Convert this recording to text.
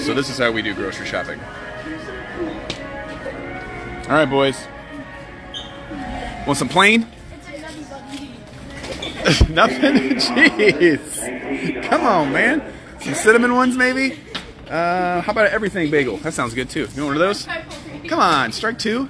So this is how we do grocery shopping. All right, boys. Want some plain? Nothing? Jeez. Come on, man. Some cinnamon ones, maybe? Uh, how about everything bagel? That sounds good, too. You want one of those? Come on, strike two.